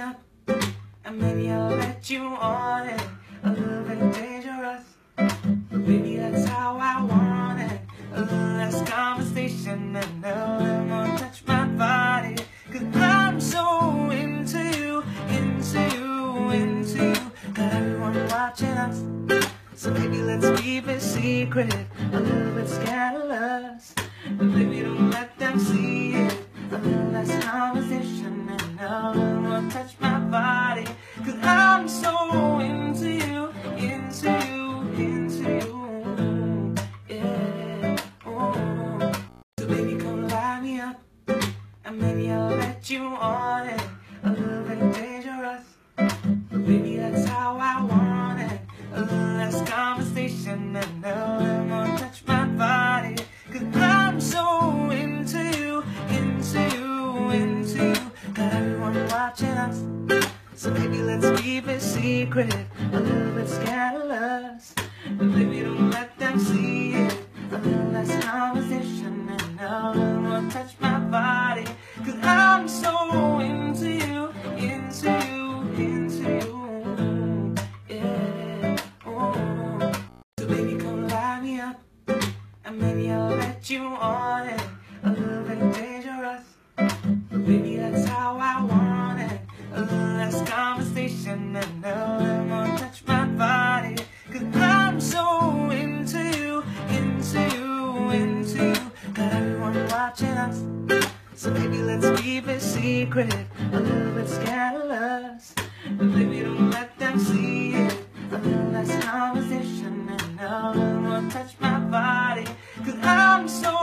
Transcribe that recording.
up, and maybe I'll let you on it. A little bit dangerous, but baby, that's how I want it. A little less conversation and a little more touch my body. Cause I'm so into you, into you, into you. Got everyone watching us. So baby, let's keep it secret, a little bit scandalous. But baby, don't let them see it. A little less conversation and a I'm so into you, into you, into you. Yeah. Oh. So baby, come light me up, and maybe I'll let you on it. A little bit dangerous, but baby, that's how I want it. A little less conversation let's keep it secret, a little bit scandalous. But baby, don't let them see it. A little less conversation and a little more touch my body. Cause I'm so into you, into you, into you. Yeah. Oh. So baby, come light me up, and maybe I'll let you on it. A little bit and I will touch my body. I'm so into you, into you, into you Got watching us So baby let's keep it secret. A little bit scandalous. And baby don't let them see it. A little less conversation and I know them will touch my body. Cause I'm so